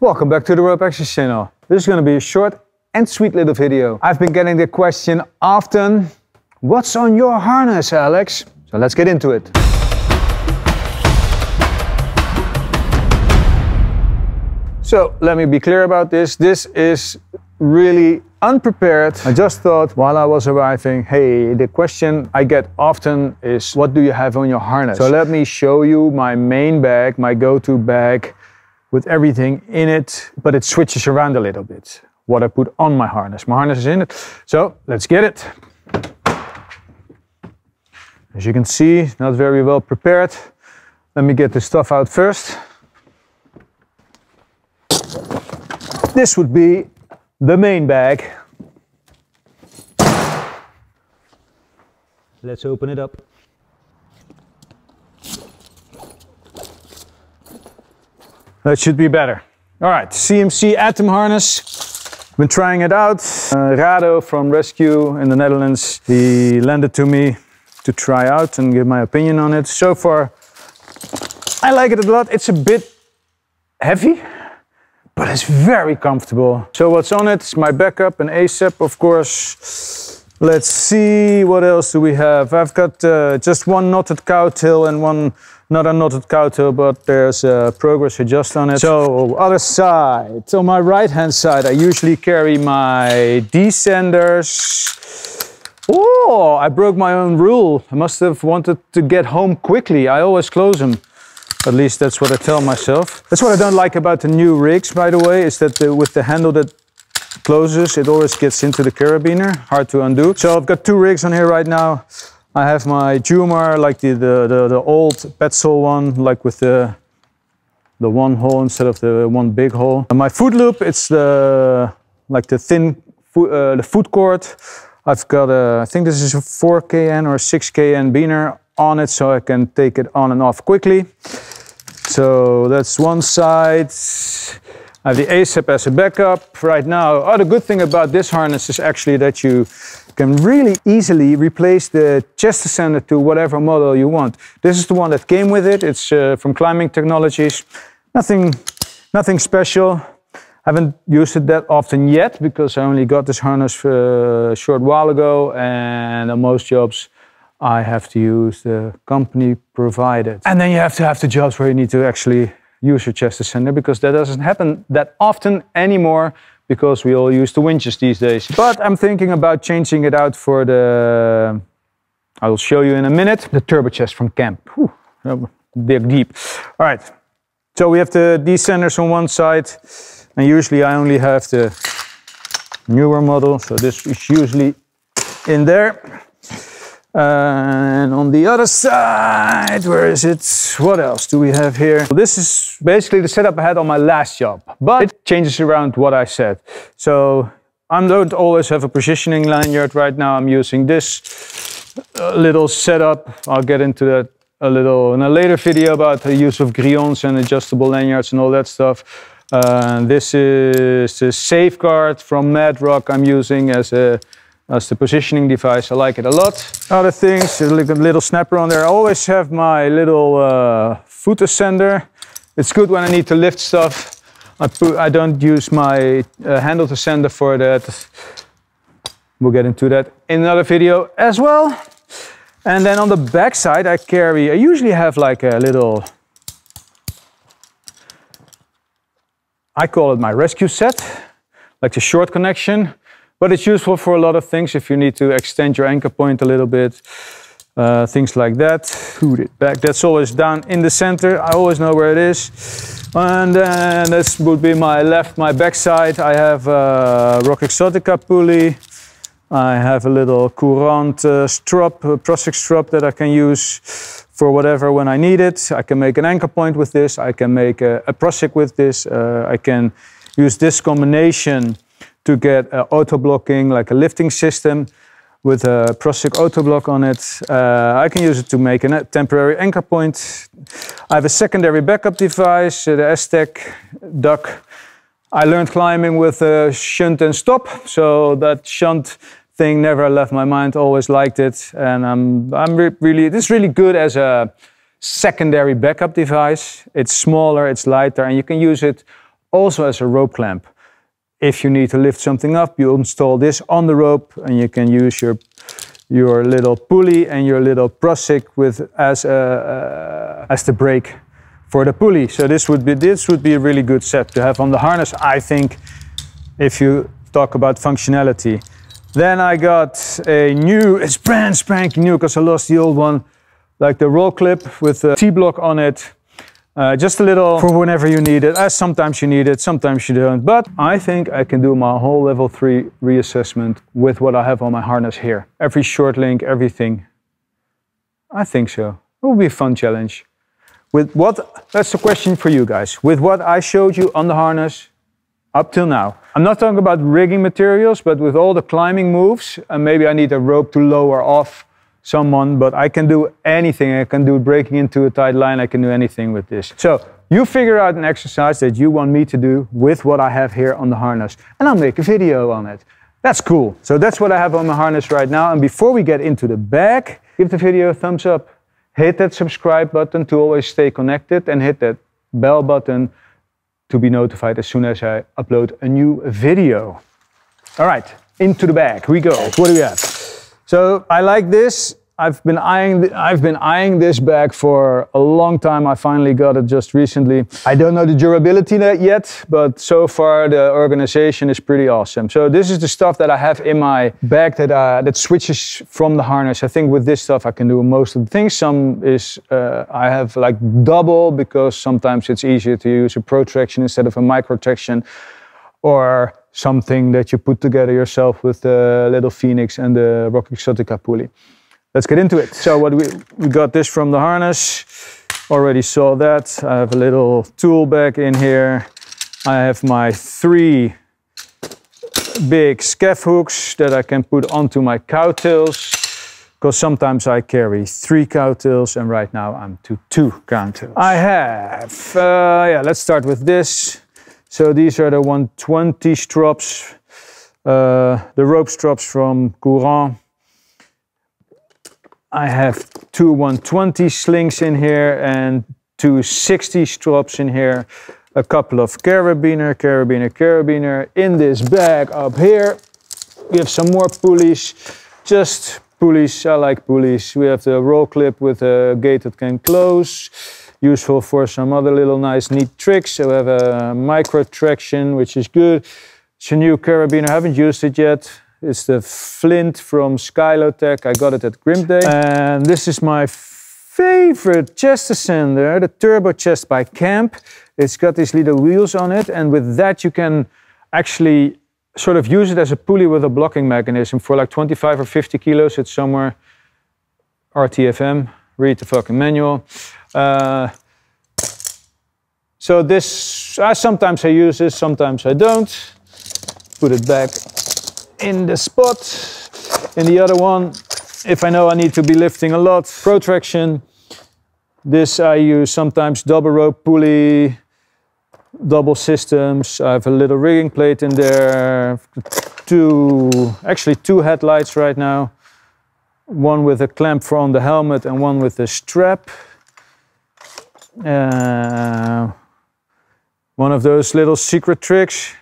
Welcome back to the Rope Access channel. This is going to be a short and sweet little video. I've been getting the question often, what's on your harness, Alex? So let's get into it. So let me be clear about this. This is really unprepared. I just thought while I was arriving, hey, the question I get often is, what do you have on your harness? So let me show you my main bag, my go-to bag with everything in it, but it switches around a little bit. What I put on my harness. My harness is in it. So let's get it. As you can see, not very well prepared. Let me get the stuff out first. This would be the main bag. Let's open it up. That should be better. All right, CMC Atom harness. Been trying it out. Uh, Rado from Rescue in the Netherlands, he lent it to me to try out and give my opinion on it. So far, I like it a lot. It's a bit heavy, but it's very comfortable. So what's on it? it is my backup and ASAP, of course. Let's see, what else do we have? I've got uh, just one knotted cowtail and one not a knotted cowtail, but there's a progress adjust on it. So other side, So my right hand side, I usually carry my descenders. Oh, I broke my own rule. I must have wanted to get home quickly. I always close them. At least that's what I tell myself. That's what I don't like about the new rigs, by the way, is that the, with the handle that closes, it always gets into the carabiner, hard to undo. So I've got two rigs on here right now. I have my Jumar, like the, the, the, the old Petzl one, like with the, the one hole instead of the one big hole. And my foot loop, it's the, like the thin, foot, uh, the foot cord. I've got a, I think this is a 4KN or 6KN beaner on it so I can take it on and off quickly. So that's one side. I have the ASAP as a backup right now. Oh, the good thing about this harness is actually that you can really easily replace the chest ascender to whatever model you want. This is the one that came with it. It's uh, from Climbing Technologies. Nothing, nothing special. I haven't used it that often yet because I only got this harness for a short while ago and on most jobs I have to use the company provided. And then you have to have the jobs where you need to actually use your chest ascender because that doesn't happen that often anymore because we all use the winches these days. But I'm thinking about changing it out for the, I will show you in a minute, the turbo chest from Camp. Whew, dig deep. All right, so we have the descenders on one side and usually I only have the newer model. So this is usually in there. And on the other side, where is it? What else do we have here? This is basically the setup I had on my last job, but it changes around what I said. So I don't always have a positioning lanyard right now. I'm using this uh, little setup. I'll get into that a little in a later video about the use of grillons and adjustable lanyards and all that stuff. Uh, this is the safeguard from Madrock I'm using as a that's the positioning device. I like it a lot. Other things, a little snapper on there. I always have my little uh, foot ascender. It's good when I need to lift stuff. I, put, I don't use my uh, handle ascender for that. We'll get into that in another video as well. And then on the back side, I carry, I usually have like a little, I call it my rescue set, like the short connection. But it's useful for a lot of things if you need to extend your anchor point a little bit, uh, things like that. Put it back. That's always down in the center. I always know where it is. And then this would be my left, my backside. I have a Rock Exotica pulley. I have a little Courant uh, strap, a Prusik strap that I can use for whatever when I need it. I can make an anchor point with this. I can make a, a Prusik with this. Uh, I can use this combination to get uh, auto blocking, like a lifting system with a Prusik auto block on it. Uh, I can use it to make a temporary anchor point. I have a secondary backup device, uh, the Aztec duck. I learned climbing with a shunt and stop, so that shunt thing never left my mind, always liked it. And I'm, I'm re really, this is really good as a secondary backup device. It's smaller, it's lighter, and you can use it also as a rope clamp. If you need to lift something up, you install this on the rope and you can use your your little pulley and your little prusik with as a, uh, as the brake for the pulley. So this would be this would be a really good set to have on the harness. I think if you talk about functionality. Then I got a new, it's brand spanking new because I lost the old one, like the roll clip with a T-block on it. Uh, just a little for whenever you need it. As sometimes you need it, sometimes you don't. But I think I can do my whole level three reassessment with what I have on my harness here. Every short link, everything. I think so. It will be a fun challenge. With what, that's the question for you guys. With what I showed you on the harness up till now. I'm not talking about rigging materials, but with all the climbing moves, and maybe I need a rope to lower off someone, but I can do anything. I can do breaking into a tight line. I can do anything with this. So you figure out an exercise that you want me to do with what I have here on the harness, and I'll make a video on it. That's cool. So that's what I have on my harness right now. And before we get into the bag, give the video a thumbs up. Hit that subscribe button to always stay connected and hit that bell button to be notified as soon as I upload a new video. All right, into the bag we go. What do we have? So I like this. I've been eyeing I've been eyeing this bag for a long time. I finally got it just recently. I don't know the durability yet, but so far the organization is pretty awesome. So this is the stuff that I have in my bag that uh, that switches from the harness. I think with this stuff I can do most of the things. Some is uh, I have like double because sometimes it's easier to use a Pro Traxion instead of a Micro Traxion, or something that you put together yourself with the little Phoenix and the Rock Exotica pulley let's get into it. So what we, we got this from the harness, already saw that. I have a little tool bag in here. I have my three big scaff hooks that I can put onto my cowtails because sometimes I carry three cowtails and right now I'm to two cowtails. I have, uh, yeah, let's start with this. So these are the 120 strops, uh, the rope strops from Courant. I have two 120 slings in here and two 60 strops in here, a couple of carabiner, carabiner, carabiner. In this bag up here, we have some more pulleys, just pulleys, I like pulleys. We have the roll clip with a gate that can close, useful for some other little nice neat tricks. So we have a Micro Traxion, which is good. It's a new carabiner, I haven't used it yet. It's the Flint from Skylotec. I got it at Grimpday. And this is my favorite chest ascender, the Turbo Chest by Camp. It's got these little wheels on it. And with that, you can actually sort of use it as a pulley with a blocking mechanism for like 25 or 50 kilos. It's somewhere RTFM, read the fucking manual. Uh, so this, I, sometimes I use this, sometimes I don't. Put it back in the spot. In the other one, if I know I need to be lifting a lot, Pro Traxion. This I use sometimes double rope pulley, double systems. I have a little rigging plate in there. Two, actually two headlights right now. One with a clamp for on the helmet and one with a strap. Uh, one of those little secret tricks.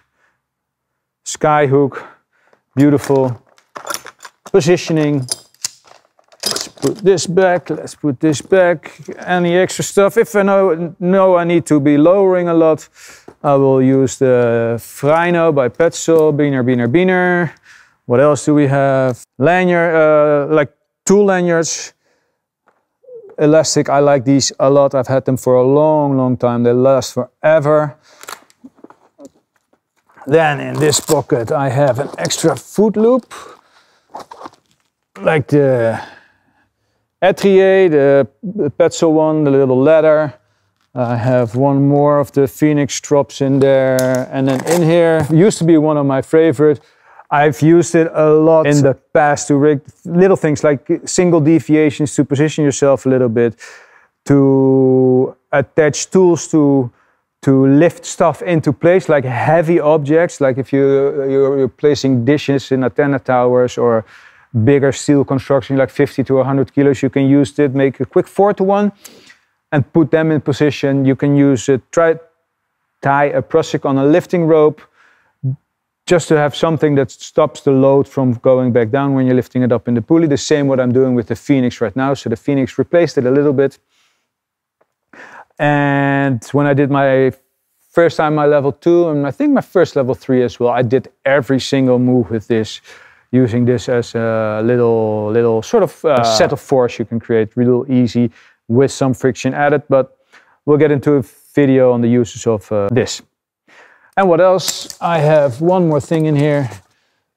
Skyhook beautiful positioning. Let's put this back, let's put this back. Any extra stuff, if I know, know I need to be lowering a lot, I will use the Freino by Petzl, Beener, Beener, Beener. What else do we have? Lanyard, uh, like two lanyards. Elastic, I like these a lot. I've had them for a long, long time. They last forever. Then in this pocket I have an extra foot loop, like the Etrier, the Petzl one, the little ladder. I have one more of the Phoenix drops in there. And then in here, used to be one of my favorite. I've used it a lot in the past to rig little things like single deviations to position yourself a little bit, to attach tools to to lift stuff into place, like heavy objects, like if you, you're, you're placing dishes in antenna towers or bigger steel construction, like 50 to 100 kilos, you can use it, make a quick four to one and put them in position. You can use it, try, tie a Prusik on a lifting rope just to have something that stops the load from going back down when you're lifting it up in the pulley. The same what I'm doing with the Phoenix right now. So the Phoenix replaced it a little bit. And when I did my first time my level two, and I think my first level three as well, I did every single move with this, using this as a little, little sort of uh, set of force you can create real easy with some friction added. But we'll get into a video on the uses of uh, this. And what else? I have one more thing in here,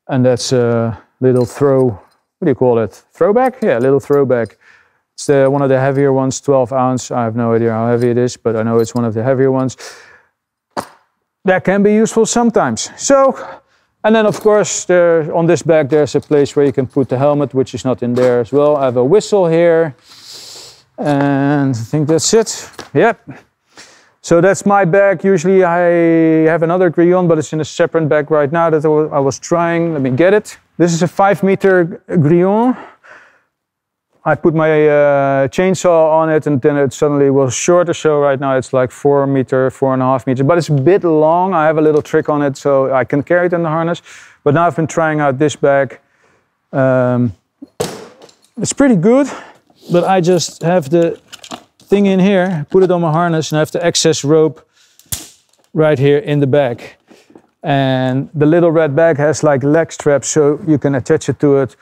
and that's a little throw, what do you call it? Throwback? Yeah, little throwback. It's the, one of the heavier ones, 12 ounce. I have no idea how heavy it is, but I know it's one of the heavier ones. That can be useful sometimes. So, and then of course, there, on this bag, there's a place where you can put the helmet, which is not in there as well. I have a whistle here. And I think that's it. Yep. So that's my bag. Usually I have another Grillon, but it's in a separate bag right now that I was trying. Let me get it. This is a five meter Grillon. I put my uh, chainsaw on it and then it suddenly was shorter. So right now it's like four meter, four and a half meter, but it's a bit long. I have a little trick on it so I can carry it in the harness. But now I've been trying out this bag. Um, it's pretty good, but I just have the thing in here, put it on my harness and I have the excess rope right here in the bag. And the little red bag has like leg straps so you can attach it to it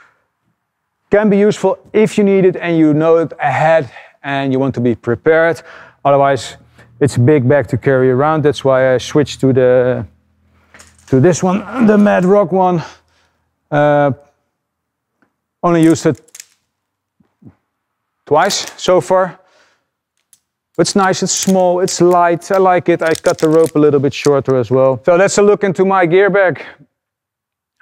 can be useful if you need it and you know it ahead and you want to be prepared. Otherwise, it's a big bag to carry around. That's why I switched to the to this one, the Mad Rock one. Uh, only used it twice so far. It's nice, it's small, it's light, I like it. I cut the rope a little bit shorter as well. So that's a look into my gear bag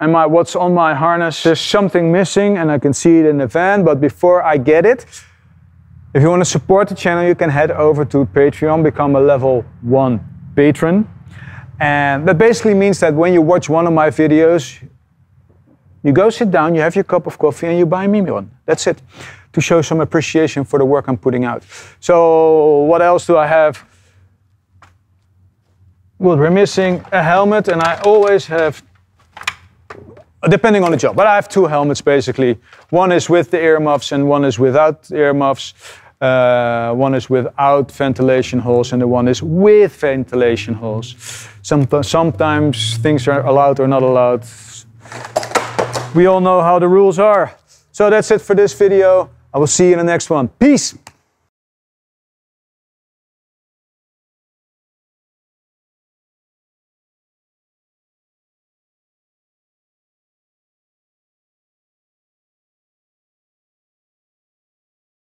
and my, what's on my harness. There's something missing and I can see it in the van, but before I get it, if you want to support the channel, you can head over to Patreon, become a level one patron. And that basically means that when you watch one of my videos, you go sit down, you have your cup of coffee, and you buy me one. That's it. To show some appreciation for the work I'm putting out. So, what else do I have? Well, we're missing a helmet, and I always have depending on the job. But I have two helmets basically. One is with the earmuffs and one is without earmuffs. Uh, one is without ventilation holes and the one is with ventilation holes. Some, sometimes things are allowed or not allowed. We all know how the rules are. So that's it for this video. I will see you in the next one. Peace!